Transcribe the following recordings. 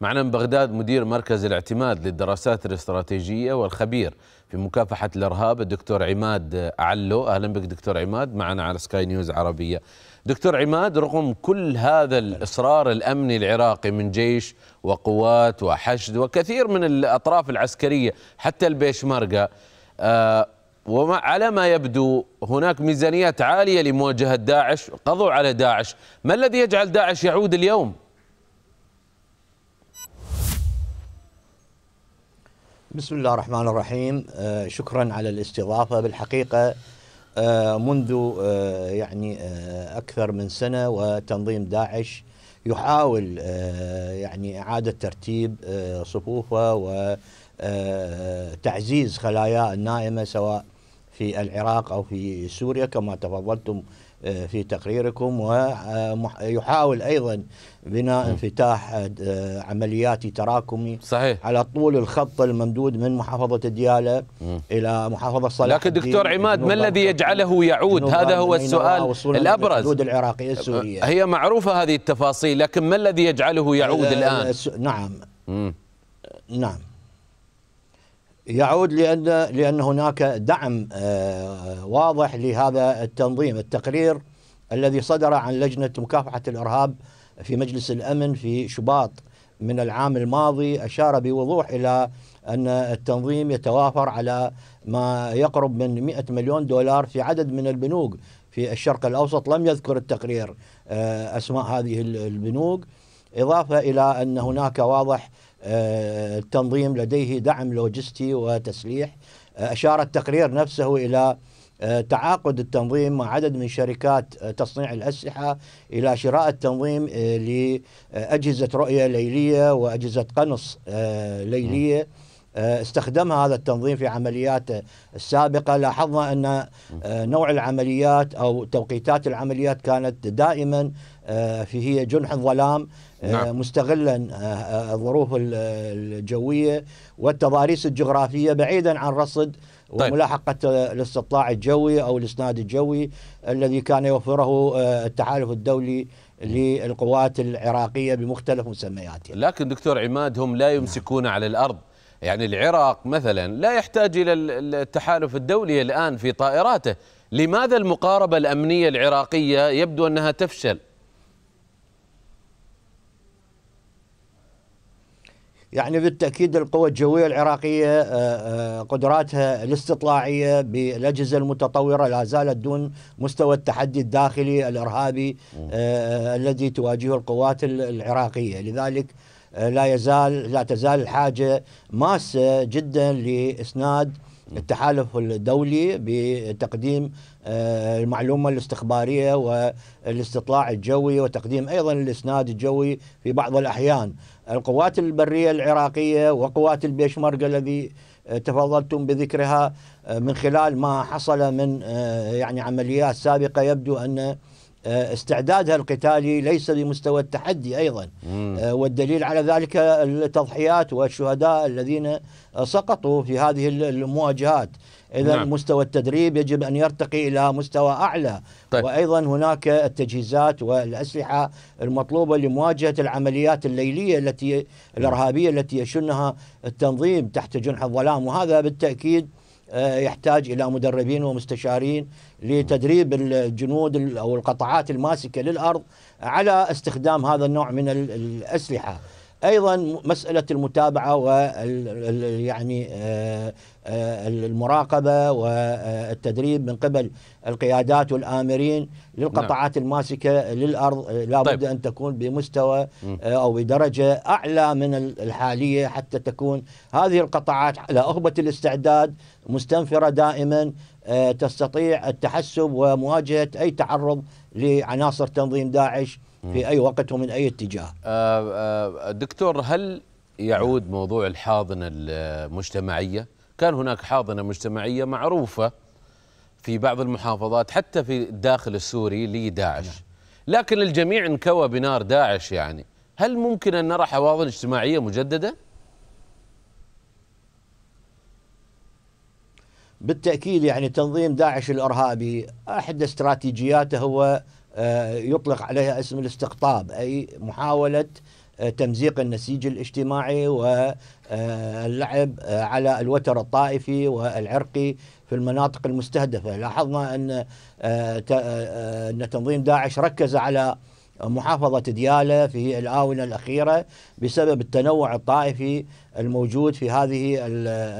معنا من بغداد مدير مركز الاعتماد للدراسات الاستراتيجية والخبير في مكافحة الإرهاب الدكتور عماد أعلو أهلا بك دكتور عماد معنا على سكاي نيوز عربية. دكتور عماد رغم كل هذا الإصرار الأمني العراقي من جيش وقوات وحشد وكثير من الأطراف العسكرية حتى البيشمركة آه وعلى ما يبدو هناك ميزانيات عالية لمواجهة داعش قضوا على داعش. ما الذي يجعل داعش يعود اليوم؟ بسم الله الرحمن الرحيم. آه شكرا على الاستضافة. بالحقيقة آه منذ آه يعني أكثر من سنة وتنظيم داعش يحاول يعني إعادة ترتيب صفوفه وتعزيز خلاياه النائمة سواء في العراق أو في سوريا كما تفضلتم في تقريركم ويحاول أيضا بناء انفتاح آه، عملياتي تراكمي صحيح. على طول الخط الممدود من محافظة دياله إلى محافظة صلاح لكن دكتور عماد ما الذي يجعله يعود؟ هذا هو السؤال الأبرز. الحدود العراقية السورية. هي معروفة هذه التفاصيل لكن ما الذي يجعله يعود آه، الآن؟ نعم. نعم. يعود لأن لأن هناك دعم آه، واضح لهذا التنظيم التقرير الذي صدر عن لجنة مكافحة الإرهاب في مجلس الأمن في شباط من العام الماضي أشار بوضوح إلى أن التنظيم يتوافر على ما يقرب من 100 مليون دولار في عدد من البنوك في الشرق الأوسط. لم يذكر التقرير آه، أسماء هذه البنوك. إضافة إلى أن هناك واضح التنظيم لديه دعم لوجستي وتسليح. آه، أشار التقرير نفسه إلى آه، تعاقد التنظيم مع عدد من شركات تصنيع الأسلحة إلى شراء التنظيم لأجهزة رؤية ليلية وأجهزة قنص ليلية. استخدمها هذا التنظيم في عمليات السابقة لاحظنا أن نوع العمليات أو توقيتات العمليات كانت دائما في هي جنح الظلام نعم. مستغلا الظروف الجوية والتضاريس الجغرافية بعيدا عن رصد طيب. وملاحقة الاستطلاع الجوي أو الإسناد الجوي الذي كان يوفره التحالف الدولي للقوات العراقية بمختلف مسمياتها لكن دكتور عماد هم لا يمسكون نعم. على الأرض يعني العراق مثلا لا يحتاج إلى التحالف الدولي الآن في طائراته. لماذا المقاربة الأمنية العراقية يبدو أنها تفشل؟ يعني بالتأكيد القوى الجوية العراقية آه، آه، قدراتها الاستطلاعية بالأجهزة المتطورة لا زالت دون مستوى التحدي الداخلي الإرهابي آه، الذي تواجهه القوات العراقية. لذلك لا يزال لا تزال الحاجة ماسة جدا لإسناد التحالف الدولي بتقديم المعلومة الاستخبارية والاستطلاع الجوي وتقديم أيضا الإسناد الجوي في بعض الأحيان. القوات البرية العراقية وقوات البيشمركة الذي آه، تفضلتم بذكرها آه، من خلال ما حصل من آه، يعني عمليات سابقة يبدو أن استعدادها القتالي ليس بمستوى التحدي أيضا. والدليل على ذلك التضحيات والشهداء الذين سقطوا في هذه المواجهات. اذا نعم. مستوى التدريب يجب أن يرتقي إلى مستوى أعلى. طيب. وأيضا هناك التجهيزات والأسلحة المطلوبة لمواجهة العمليات الليلية التي الإرهابية التي يشنها التنظيم تحت جنح الظلام. وهذا بالتأكيد آه، يحتاج إلى مدربين ومستشارين لتدريب الجنود أو القطاعات الماسكة للأرض على استخدام هذا النوع من الأسلحة. أيضا مسألة المتابعة وال يعني آه، آه، المراقبة والتدريب من قبل القيادات والآمرين للقطاعات نعم. الماسكة للأرض لا بد طيب. أن تكون بمستوى آه، أو بدرجة أعلى من الحالية حتى تكون هذه القطاعات على أهبة الاستعداد مستنفرة دائما تستطيع التحسب ومواجهة أي تعرض لعناصر تنظيم داعش في أي وقت ومن أي اتجاه آه، آه، دكتور هل يعود موضوع الحاضنة المجتمعية كان هناك حاضنة مجتمعية معروفة في بعض المحافظات حتى في الداخل السوري لداعش نعم. لكن الجميع انكوى بنار داعش يعني هل ممكن أن نرى حواضن اجتماعية مجددة؟ بالتأكيد يعني تنظيم داعش الإرهابي أحد استراتيجياته هو يطلق عليها اسم الاستقطاب أي محاولة تمزيق النسيج الاجتماعي واللعب على الوتر الطائفي والعرقي في المناطق المستهدفة لاحظنا أن أن تنظيم داعش ركز على محافظة ديالى في الآونة الأخيرة بسبب التنوع الطائفي الموجود في هذه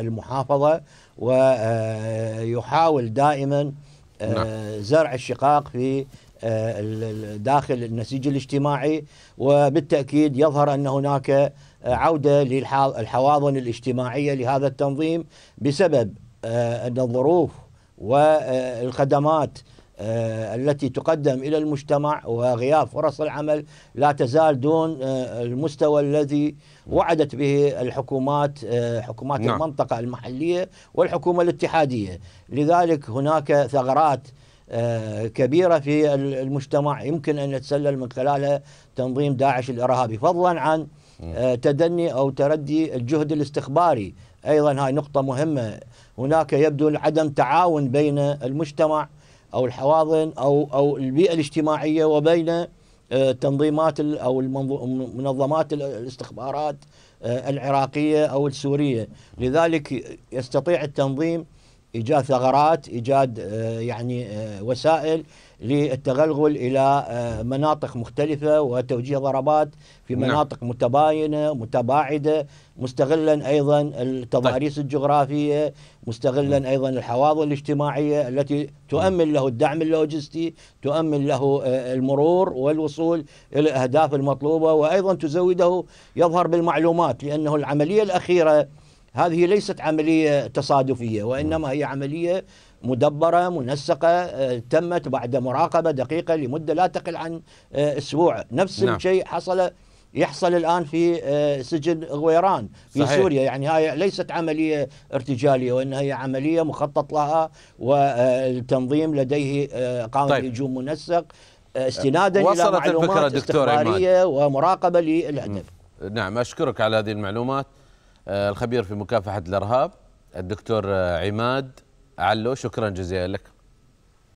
المحافظة ويحاول دائما نعم. زرع الشقاق في داخل النسيج الاجتماعي وبالتأكيد يظهر أن هناك عودة للحواضن الاجتماعية لهذا التنظيم بسبب أن الظروف والخدمات آه، التي تقدم إلى المجتمع وغياب فرص العمل لا تزال دون آه، المستوى الذي وعدت به الحكومات آه، حكومات نعم. المنطقة المحلية والحكومة الاتحادية لذلك هناك ثغرات كبيرة في المجتمع. يمكن أن يتسلل من خلالها تنظيم داعش الإرهابي. فضلا عن تدني أو تردي الجهد الاستخباري. أيضا هاي نقطة مهمة. هناك يبدو عدم تعاون بين المجتمع أو الحواضن أو أو البيئة الاجتماعية وبين آه، تنظيمات أو منظمات الاستخبارات آه، العراقية أو السورية. لذلك يستطيع التنظيم إيجاد ثغرات إيجاد آه، يعني وسائل للتغلغل إلى آه، مناطق مختلفة وتوجيه ضربات في نعم. مناطق نعم. متباينة متباعدة مستغلا أيضا التضاريس طيب. الجغرافية مستغلا نعم. أيضا الحواضن الاجتماعية التي تؤمن له الدعم اللوجستي تؤمن له آه، المرور والوصول إلى الاهداف المطلوبة وأيضا تزوده يظهر بالمعلومات لأنه العملية الأخيرة هذه ليست عملية تصادفية وإنما هي عملية مدبرة منسقة آه، تمت بعد مراقبة دقيقة لمدة لا تقل عن آه، أسبوع نفس نعم. الشيء حصل يحصل الآن في آه، سجن غويران في صحيح. سوريا يعني هاي ليست عملية ارتجالية وإنها هي عملية مخطط لها والتنظيم لديه قام طيب. بهجوم منسق استنادا إلى معلومات استخبارية ومراقبة للهدف نعم أشكرك على هذه المعلومات الخبير في مكافحة الإرهاب الدكتور عماد علو. شكرا جزيلا لك.